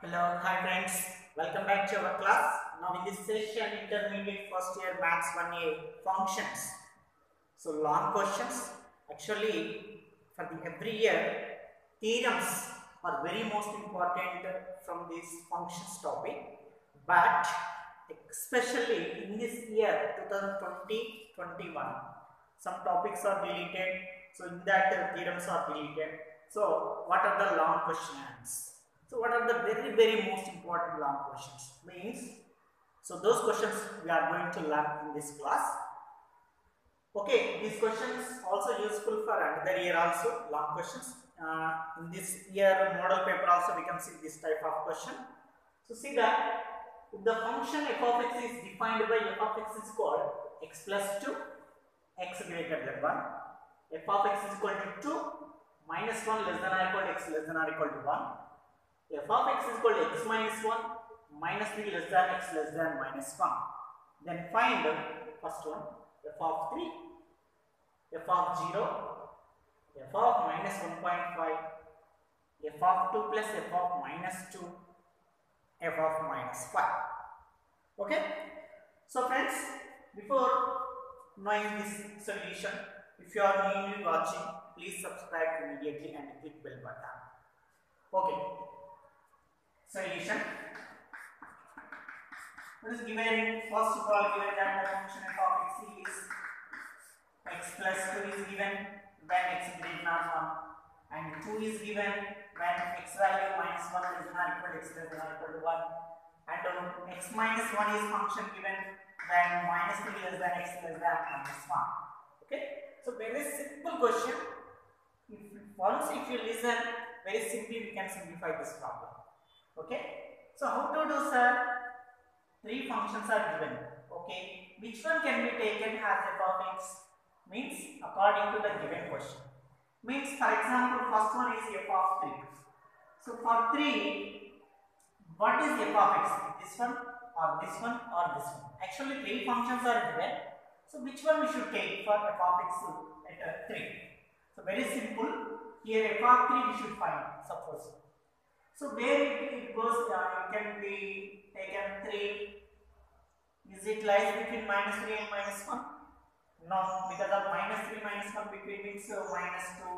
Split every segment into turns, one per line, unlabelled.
Hello, hi friends. Welcome back to our class. Now in this session, intermediate first year maths 1A functions. So long questions. Actually, for the every year, theorems are very most important from this functions topic. But especially in this year 2020-21, some topics are deleted. So in that theorems are deleted. So what are the long questions? So what are the very very most important long questions? Means so those questions we are going to learn in this class. Okay, these questions also useful for another year also long questions. Uh, in this year model paper also we can see this type of question. So see that if the function f of x is defined by f of x is called x plus 2 x greater than 1 f of x is equal to 2 minus 1 less than or equal to x less than or equal to 1 f of x is equal to x minus 1 minus 3 less than x less than minus 1 then find the first one f of 3 f of 0 f of minus 1.5 f of 2 plus f of minus 2 f of minus 5 okay? So friends before knowing this solution if you are newly watching please subscribe immediately and click bell button. Okay solution what is given first of all given that the function f of x is x plus 2 is given when x greater than 1 and 2 is given when x value minus 1 is not equal to x than equal to 1 and uh, x minus 1 is function given when minus 3 less than x less than minus 1 okay? So very simple question. If once if you listen very simply we can simplify this problem okay? So how to do sir? Three functions are given. Okay? Which one can be taken as f of x means according to the given question. Means for example first one is f of 3 so for 3 what is f of x? This one or this one or this one? Actually three functions are given. So which one we should take for f of x at uh, 3 so very simple. Here f of 3 we should find. Suppose so where it, it goes uh, it can be taken 3 is it lies between minus 3 and minus 1 no because of minus 3 minus 1 between means minus 2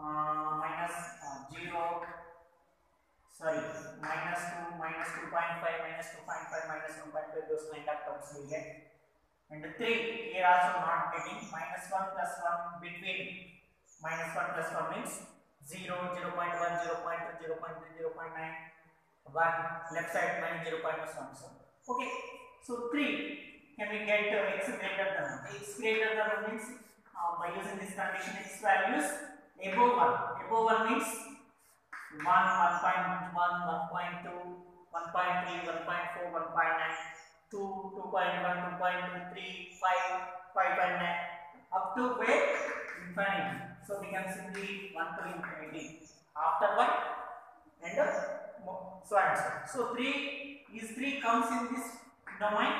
uh, minus uh, 0 sorry minus 2 minus 2.5 minus 2.5 minus 1.5 those kind of terms we get. And 3 here also not getting. Minus 1 plus 1 between. Minus 1 plus 1 means 0 0 0.1 0 0.2 0 0.3 0 0.9 1 left side minus 0 0.1 so okay so 3 can we get uh, x greater than 1 x greater than 1 means uh, by using this condition x values above 1 above 1 means 1 1.1 1.2 1.3 1.4 1.9 2 2.1 2.2 3 5 5.9 up to where? Infinity so we can simply 1 to infinity. After 1 and so and so so 3 is 3 comes in this domain?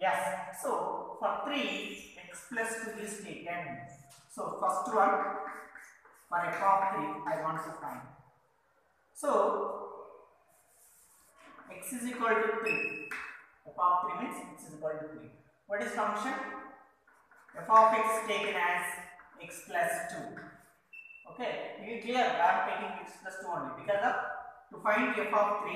Yes. So for 3 x plus 2 is taken so first one for f of 3 i want to find. So x is equal to 3 f of 3 means x is equal to 3 what is function? F of x taken as x plus 2 okay? It clear i am taking x plus 2 only. Because of to find f of 3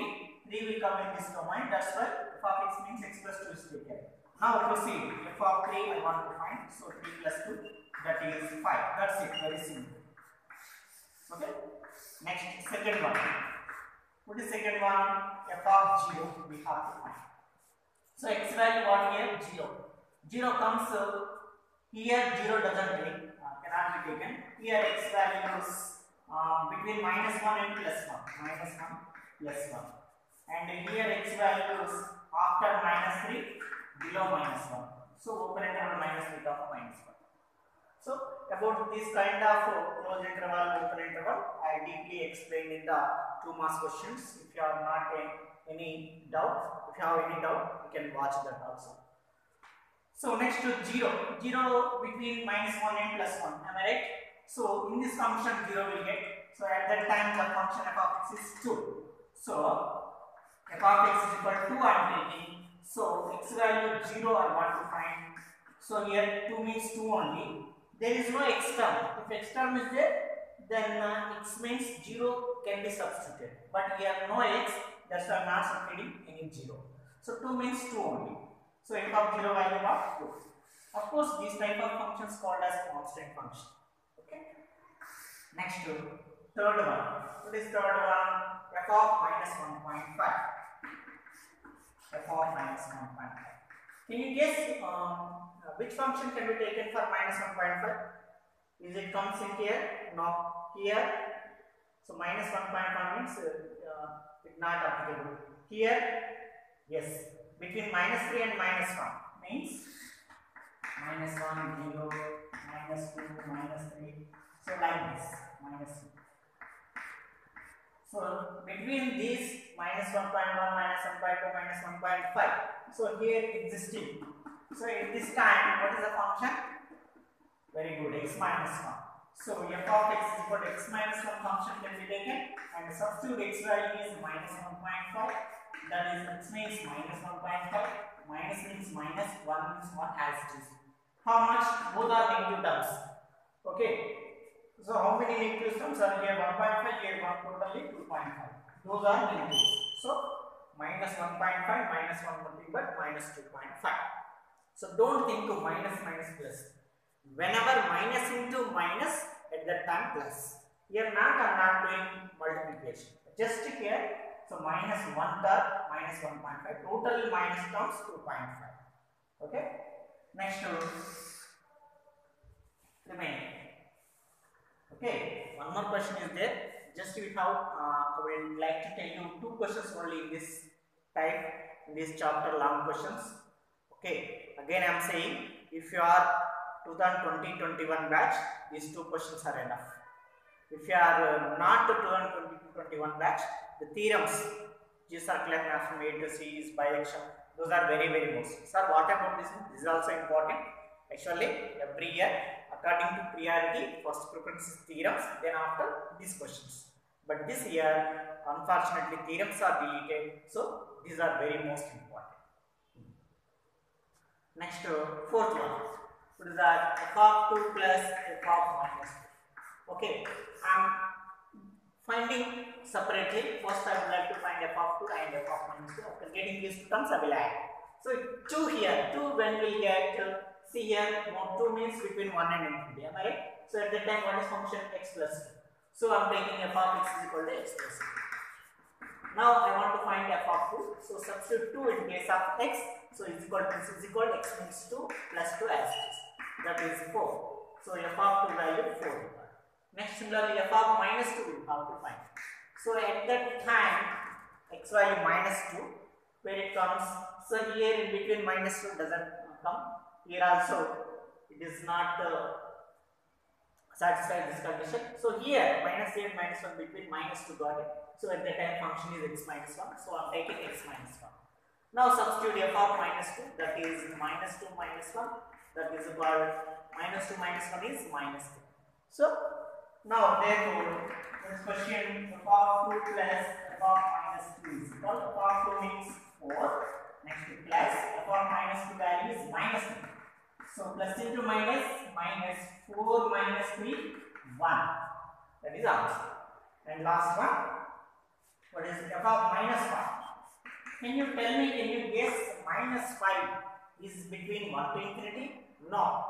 3 will come in this domain. That's why f of x means x plus 2 is taken. Now proceed f of 3 i want to find. So 3 plus 2 that is 5 that's it. Very simple. Okay? Next second one. What is second one? F of 0 we have to find. So x value what here 0 0 comes uh, here 0 doesn't take be taken here x value is uh, between minus 1 and plus 1 minus 1 plus 1 and here x value is after minus 3 below minus 1 so open interval minus 3 of minus 1 so about this kind of uh, closed interval open interval i deeply explained in the two marks questions. If you are not uh, any doubt if you have any doubt you can watch that also so next to 0 0 between minus 1 and plus 1 am i right so in this function 0 will get so at that time the function f of x is 2 So f of x is equal to 2 I am taking. So x value 0 I want to find. So here 2 means 2 only. There is no x term. If x term is there, then uh, x means 0 can be substituted. But here no x, that's why I am not substituting any 0. So 2 means 2 only. So f of 0 value of 2. Of course, these type of functions called as constant function. Okay. Next to third one. What is third one? f of minus 1.5. f of minus 1.5. Can you guess um, which function can be taken for minus 1.5? Is it comes in here? No. Here. So minus 1.1 means uh, it not applicable. Here, yes. Between minus 3 and minus 1 means minus 1, 0, minus 2, minus 3. So like this, minus 2. So between these minus 1.1, minus 1.2, minus 1.5. So here existing. So at this time, what is the function? Very good, x minus 1. So f of x is equal to x minus 1 function can be taken and substitute x value is minus 1.5. That is x means minus 1.5. Minus means minus, 1 means 1 as it is. How much? Both are negative terms. Okay. So how many negative terms are here? 1.5, here 1 totally 2.5. Those are negatives. So minus 1.5, minus 1 nothing but minus 2.5. So don't think of minus minus plus. Whenever minus into minus, at that time plus. Here not I am not doing multiplication. Just here, so minus 1 term, minus 1.5. Total minus terms 2.5. Okay. Next to remaining. Okay, one more question is there. Just we have, uh, I would like to tell you two questions only in this type, in this chapter long questions. Okay, again I am saying if you are 2020-21 batch, these two questions are enough. If you are uh, not 2020-21 batch, the theorems, G circular from A to C is those are very very most. Sir, what about this? This is also important. Actually, every year according to priority, first preference theorems, then after these questions. But this year, unfortunately, theorems are deleted, so these are very most important. Next, uh, fourth one. What is that? f of 2 plus f of minus 2. Okay, am finding separately. First, I would like to find f of 2 and f of minus 2. After getting these two terms, I will add. So, 2 here, 2 when we get uh, see here more 2 means between 1 and infinity am I right? So at that time what is function x plus 2 so I'm taking f of x is equal to x plus 2 now I want to find f of 2 so substitute 2 in place of x. So is equal to this is equal to x means 2 plus 2 as it is that is 4 so f of 2 value 4 next similarly f of minus 2 we have to find so at that time x value minus 2 where it comes so here in between minus 2 doesn't come here also it is not uh, this condition. So here minus 8 minus 1 between minus 2 got it. So at that time function is x minus 1. So I am taking x minus 1. Now substitute f of minus 2 that is minus 2 minus 1 that is called minus 2 minus 1 is minus 2. So now therefore this question f of 2 plus f of minus 2 is equal 2 means 4 next to plus f of minus 2 value is minus 2. So plus into minus, minus 4 minus 3, 1. That is answer. And last one, what is f of minus 5? Can you tell me, can you guess minus 5 is between 1 to infinity? No.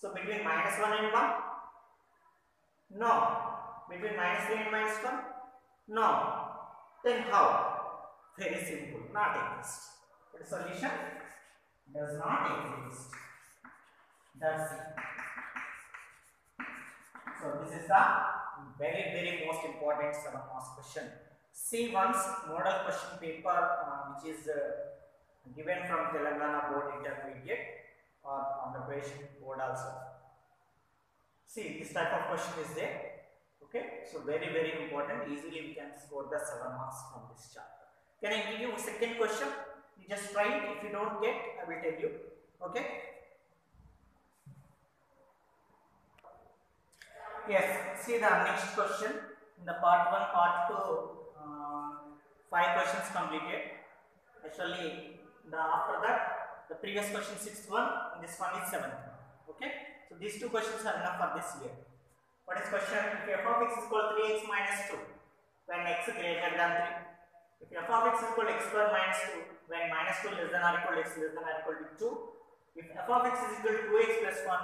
So between minus 1 and 1? No. Between minus 3 and minus 1? No. Then how? Very simple, not exist. But solution does not exist. That's it. So this is the very very most important seven marks question. See once model question paper uh, which is uh, given from Telangana board intermediate or on the question board also. See this type of question is there. Okay, so very very important. Easily we can score the seven marks from this chapter. Can I give you a second question? You just try it. If you don't get, I will tell you. Okay. Yes, see the next question in the part 1, part 2, uh, five questions completed. Actually, the after that, the previous question sixth one, and this one is seventh one. Okay, so these two questions are enough for this year. What is question? If f of x is equal to 3x minus 2, when x greater than 3. If f of x is equal to x square minus 2, when minus 2 less than or equal to x less than or equal to 2. If f of x is equal to 2x plus 1,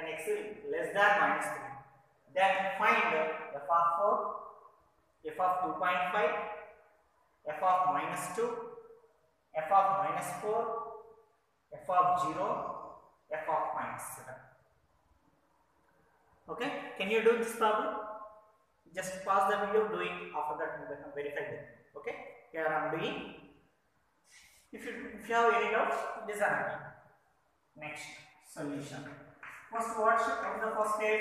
when x is less than minus 3. Then find f of 4, f of 2.5, f of minus 2, f of minus 4, f of 0, f of minus 7. Can you do this problem? Just pause the video, do it after that verify it. Okay, here I am doing. If you, if you have any doubts, listen again. Next solution. First, what is the first step?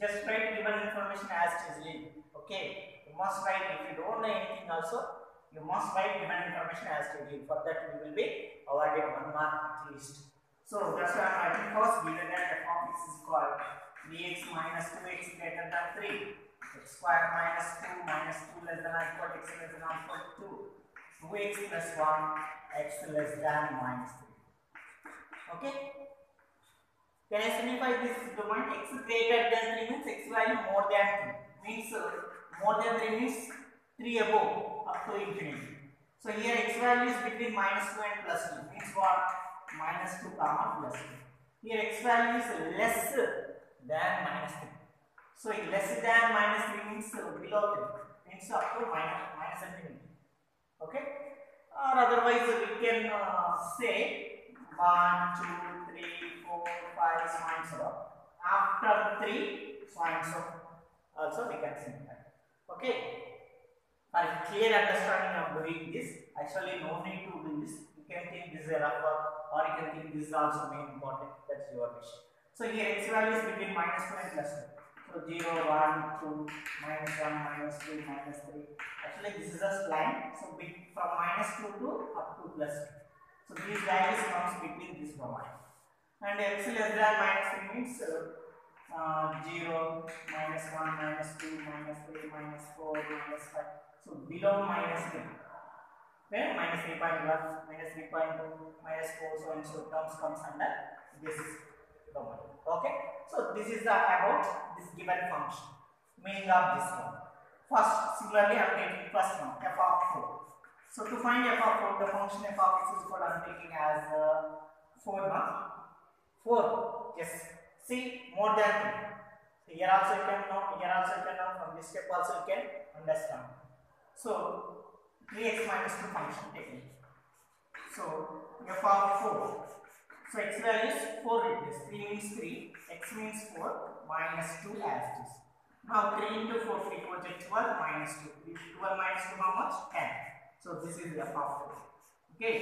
Just write given information as it is. Okay, you must write. If you don't know anything, also you must write given information as it is. For that, you will be awarded one mark at least. So that's why I'm writing first. Given that f of x is called dx minus 2x greater than 3 x square minus 2 minus 2 less than or equal to x less than or equal to 2 2x plus 1 x less than minus 3 okay? Can I simplify this domain? X greater than 3 means x value more than 3 means uh, more than 3 means 3 above up to infinity. So here x value is between minus 2 and plus 2 means what? Minus 2 comma plus 2 here x value is less than minus 3. So less than minus 3 means uh, below 3 means up to minus, minus infinity. Okay? Or otherwise we can uh, say 1, 2, 3, 4, 5, so and so on. After 3, so and so also we can simplify. Okay? For clear understanding of doing this, actually no need to do this. You can think this is a rough work or you can think this is also main important. That's your wish. So here x value is between minus 2 and plus 2. So 0, 1, 2, minus 1, minus 2, minus 3. Actually this is a line. So from minus 2 to up to plus 2. So these values comes between this domain. And x less than minus 3 means uh, uh, 0, minus 1, minus 2, minus 3, minus 4, minus 5. So below minus 3. Okay, minus 3.1, minus 3.2, minus 4, so and so terms comes under this Okay, so this is the about this given function. Meaning of this one. First, similarly, I am taking first one f of 4. So to find f of 4, the function f of x is what I am taking as uh, 4 now. 4. Yes. See more than 3. So here also you can know. Here also you can know. From this step also you can understand. So 3x minus 2 function taken. So f of 4. So x value is 4 it is. 3 means 3, x means 4, minus 2 as it is. Now 3 into 4, 3 4 is 12, minus 2. 12 minus 2 how much? 10. So this is f of 4. Okay.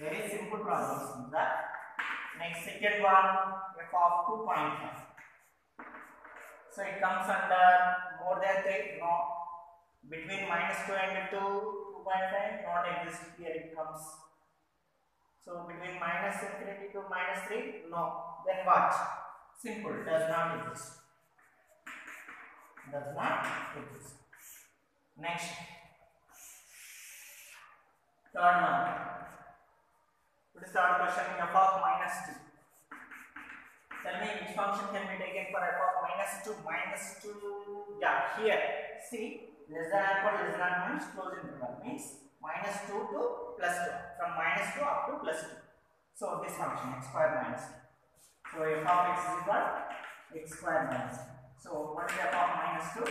Very simple problems that. Next second one, f of 2.5. So it comes under more than 3, no. Between minus 2 and 2, 2.5 not exist here it comes. So between minus infinity to minus 3, no. Then what? Simple, does not exist. Does not exist. Next. Third one. What is the third question? f of minus 2. Tell me which function can be taken for f of minus 2? Minus 2, yeah, here. See, less than equal less than means close interval means minus 2 to plus 2 from minus 2 up to plus 2 so this function x square minus 2 so f of x is equal x square minus 2 so what is f of minus 2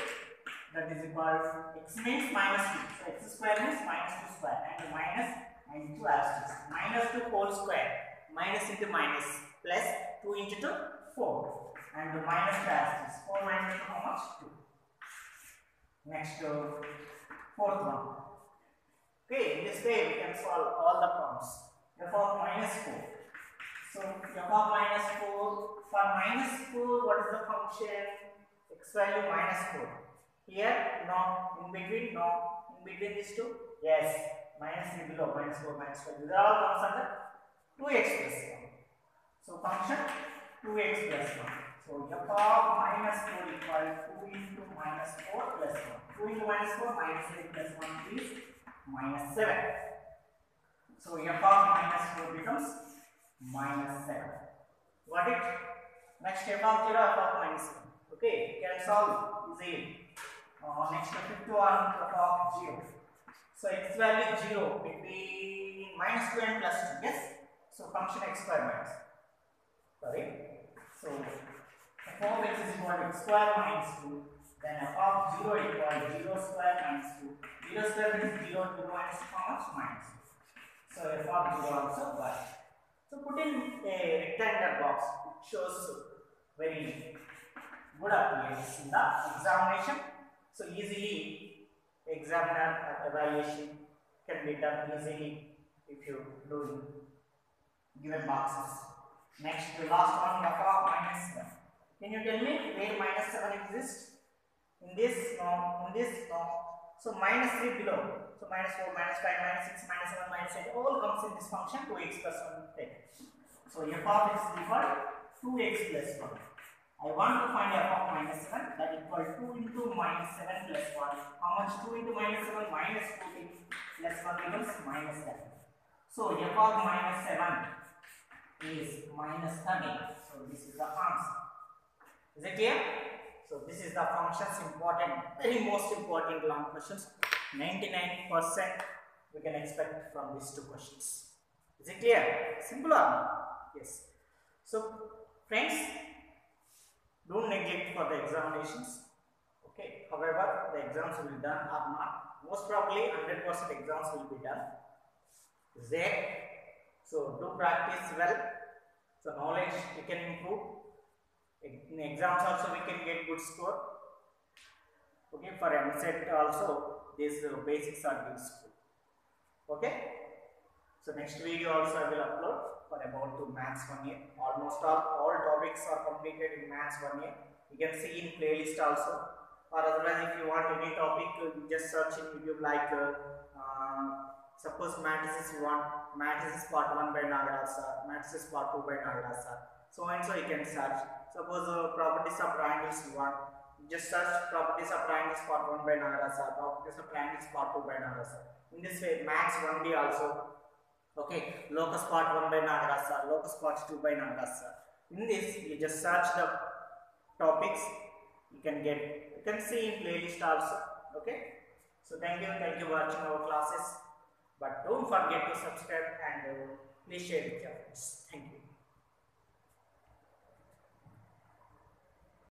that is equal x means minus 2 so x square means minus 2 square and minus and 2 asterisk minus 2 whole square. Minus into minus plus 2 into 2 4 and minus 2 asterisk 4 minus 2 how much? 2 Next, uh, fourth one. Okay, in this way we can solve all the problems. f of minus 4. So, f of minus 4, for minus 4, what is the function? x value minus 4. Here, no. In between, no. In between these two, yes. Minus 3 below, minus 4, minus 5. These are all comes under 2x plus 1. So, function 2x plus 1. So f of minus 4 equal 2 into minus 4 plus 1. 2 into minus 4 minus 3 plus 1 is minus 7. So f of minus 4 becomes minus 7. Got it? Next f of 0, f of minus 7. Okay, can solve easily. Uh, next one, f of 0. So x value 0 between minus 2 and plus 2. Yes? So function x square minus. Sorry. So f of x is equal to x square minus 2. Then f of 0 equal to 0 square minus 2. 0 square means 0 to minus much? Minus 2. So f of 0 also y. So put in a rectangular box. It shows very good appearance in the examination. So easily examiner evaluation can be done easily if you do given boxes. Next, the last one, f of minus 7. Can you tell me where minus 7 exists? In this, no. In this, no. So minus 3 below. So minus 4, minus 5, minus 6, minus 7, minus 8 all comes in this function 2x plus 1 10. So f of x is equal to 2x plus 1. I want to find f of minus 7 that equal 2 into minus 7 plus 1. How much 2 into minus 7 minus 14 plus 1 becomes minus 7. So f of minus 7 is minus 13. So this is the answer. Is it clear? So this is the functions important, very most important long questions. 99% we can expect from these two questions. Is it clear? Simple or? Yes. So friends, don't neglect for the examinations. Okay. However, the exams will be done or not. Most probably 100% exams will be done. Is there? So do practice well. So knowledge you can improve. In exams also we can get good score. Okay, for EAMCET also these uh, basics are useful. Okay. So next video also I will upload for about to maths one year. Almost all all topics are completed in maths one year. You can see in playlist also. Or otherwise, if you want any topic, you just search in YouTube like uh, uh, suppose matrices you want matrices part 1 by Nagaraju sir, matrices part 2 by Nagaraju sir. So and so you can search. Suppose uh, properties of triangles you want, just search properties of triangles part 1 by Nagaraju sir, properties of triangles part 2 by Nagaraju sir. In this way, maths 1B also. Okay, locus part 1 by Nagaraju sir, locus part 2 by Nagaraju sir. In this, you just search the topics, you can get, you can see in playlist also. Okay. So thank you, thank you for watching our classes. But don't forget to subscribe and uh, please share with your friends. Thank you.